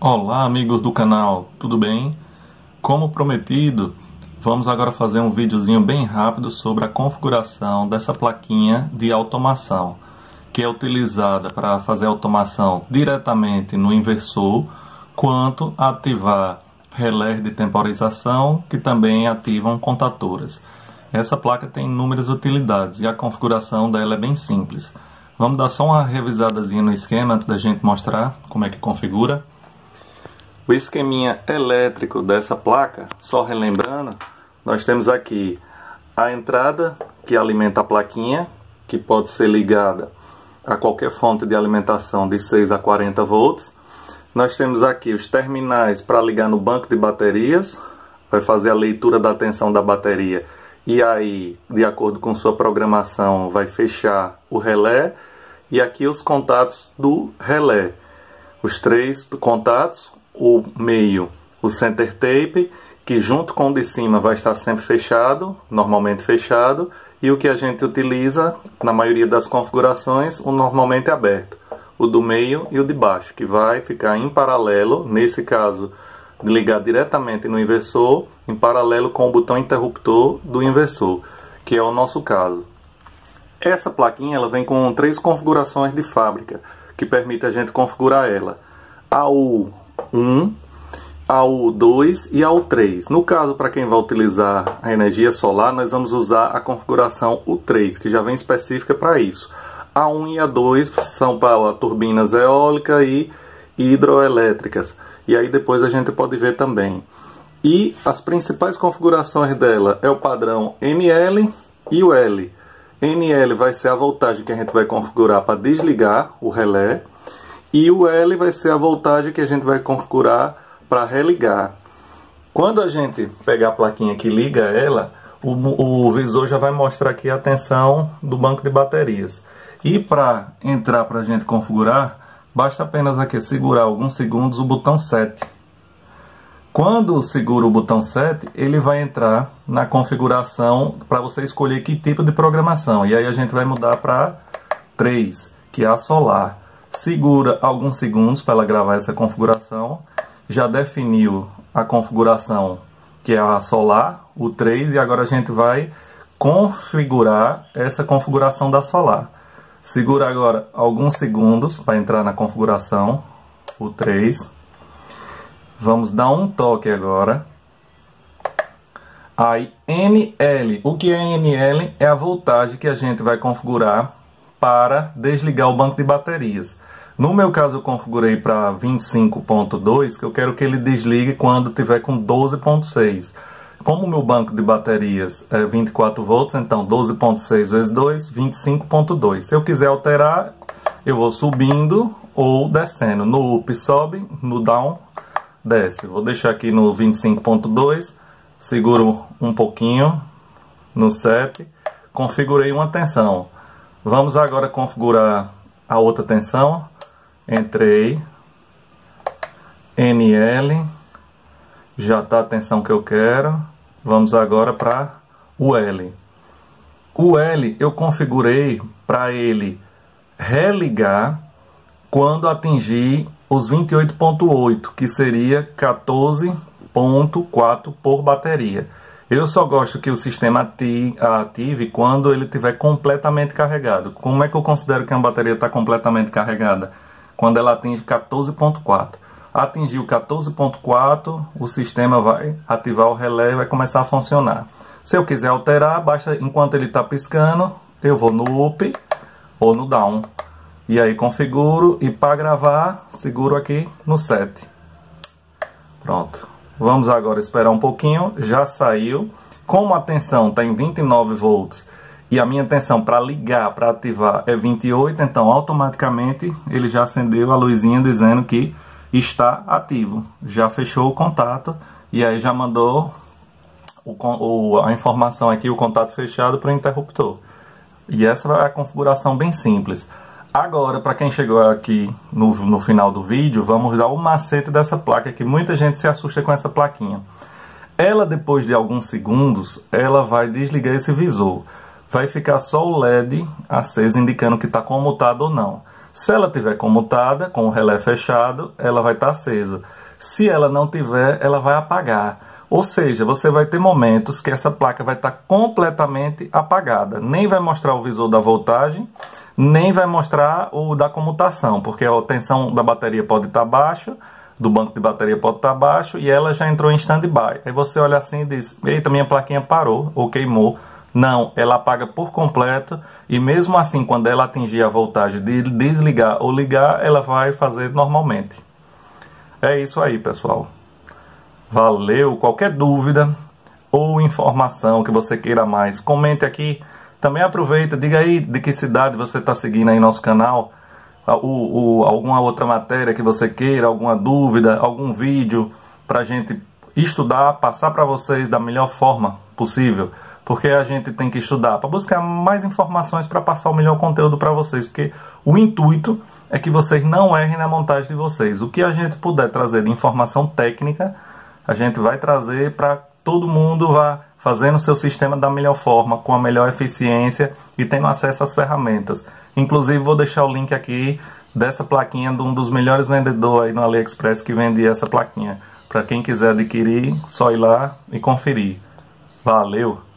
Olá, amigos do canal, tudo bem? Como prometido, vamos agora fazer um videozinho bem rápido sobre a configuração dessa plaquinha de automação, que é utilizada para fazer automação diretamente no inversor, quanto ativar relés de temporização, que também ativam contatoras. Essa placa tem inúmeras utilidades e a configuração dela é bem simples. Vamos dar só uma revisadazinha no esquema antes da gente mostrar como é que configura. O esqueminha elétrico dessa placa, só relembrando, nós temos aqui a entrada que alimenta a plaquinha, que pode ser ligada a qualquer fonte de alimentação de 6 a 40 volts. Nós temos aqui os terminais para ligar no banco de baterias, vai fazer a leitura da tensão da bateria e aí, de acordo com sua programação, vai fechar o relé. E aqui os contatos do relé. Os três contatos, o meio, o center tape, que junto com o de cima vai estar sempre fechado, normalmente fechado, e o que a gente utiliza na maioria das configurações, o normalmente aberto, o do meio e o de baixo, que vai ficar em paralelo, nesse caso, ligar diretamente no inversor, em paralelo com o botão interruptor do inversor, que é o nosso caso. Essa plaquinha ela vem com três configurações de fábrica, que permite a gente configurar ela. A U 1, ao 2 e ao 3. No caso, para quem vai utilizar a energia solar, nós vamos usar a configuração U3, que já vem específica para isso. A 1 e a 2 são para turbinas eólicas e hidroelétricas. E aí depois a gente pode ver também. E as principais configurações dela é o padrão NL e o L. NL vai ser a voltagem que a gente vai configurar para desligar o relé. E o L vai ser a voltagem que a gente vai configurar para religar. Quando a gente pegar a plaquinha que liga ela, o, o visor já vai mostrar aqui a tensão do banco de baterias. E para entrar para a gente configurar, basta apenas aqui segurar alguns segundos o botão 7. Quando segura o botão 7, ele vai entrar na configuração para você escolher que tipo de programação. E aí a gente vai mudar para 3, que é a solar segura alguns segundos para ela gravar essa configuração, já definiu a configuração que é a solar, o 3, e agora a gente vai configurar essa configuração da solar. Segura agora alguns segundos para entrar na configuração, o 3. Vamos dar um toque agora. Aí, NL. O que é NL? É a voltagem que a gente vai configurar para desligar o banco de baterias. No meu caso, eu configurei para 25.2, que eu quero que ele desligue quando tiver com 12.6. Como o meu banco de baterias é 24 volts, então 12.6 vezes 2, 25.2. Se eu quiser alterar, eu vou subindo ou descendo. No up sobe, no down desce. Vou deixar aqui no 25.2, seguro um pouquinho no 7, configurei uma tensão. Vamos agora configurar a outra tensão. Entrei, NL, já está a tensão que eu quero. Vamos agora para o L. O L eu configurei para ele religar quando atingir os 28.8, que seria 14.4 por bateria. Eu só gosto que o sistema ative quando ele estiver completamente carregado. Como é que eu considero que uma bateria está completamente carregada? Quando ela atinge 14.4. Atingiu 14.4, o sistema vai ativar o relé e vai começar a funcionar. Se eu quiser alterar, basta enquanto ele está piscando, eu vou no up ou no down. E aí configuro e para gravar, seguro aqui no 7. Pronto. Vamos agora esperar um pouquinho, já saiu. Como a tensão está em 29 volts e a minha tensão para ligar, para ativar é 28, então automaticamente ele já acendeu a luzinha dizendo que está ativo. Já fechou o contato e aí já mandou o, o, a informação aqui, o contato fechado para o interruptor. E essa é a configuração bem simples. Agora, para quem chegou aqui no, no final do vídeo, vamos dar o macete dessa placa, que muita gente se assusta com essa plaquinha. Ela, depois de alguns segundos, ela vai desligar esse visor. Vai ficar só o LED aceso, indicando que está comutado ou não. Se ela tiver comutada, com o relé fechado, ela vai estar tá acesa. Se ela não tiver, ela vai apagar. Ou seja, você vai ter momentos que essa placa vai estar tá completamente apagada. Nem vai mostrar o visor da voltagem, nem vai mostrar o da comutação, porque a tensão da bateria pode estar tá baixa, do banco de bateria pode estar tá baixo e ela já entrou em stand-by. Aí você olha assim e diz: Eita, minha plaquinha parou ou queimou. Não, ela apaga por completo e mesmo assim, quando ela atingir a voltagem de desligar ou ligar, ela vai fazer normalmente. É isso aí, pessoal. Valeu! Qualquer dúvida ou informação que você queira mais, comente aqui. Também aproveita, diga aí de que cidade você está seguindo aí nosso canal. O, alguma outra matéria que você queira, alguma dúvida, algum vídeo para a gente estudar, passar para vocês da melhor forma possível. Porque a gente tem que estudar para buscar mais informações para passar o melhor conteúdo para vocês. Porque o intuito é que vocês não errem na montagem de vocês. O que a gente puder trazer de informação técnica a gente vai trazer para todo mundo vá fazendo seu sistema da melhor forma, com a melhor eficiência e tendo acesso às ferramentas. Inclusive vou deixar o link aqui dessa plaquinha de um dos melhores vendedores aí no AliExpress que vende essa plaquinha. Para quem quiser adquirir, só ir lá e conferir. Valeu!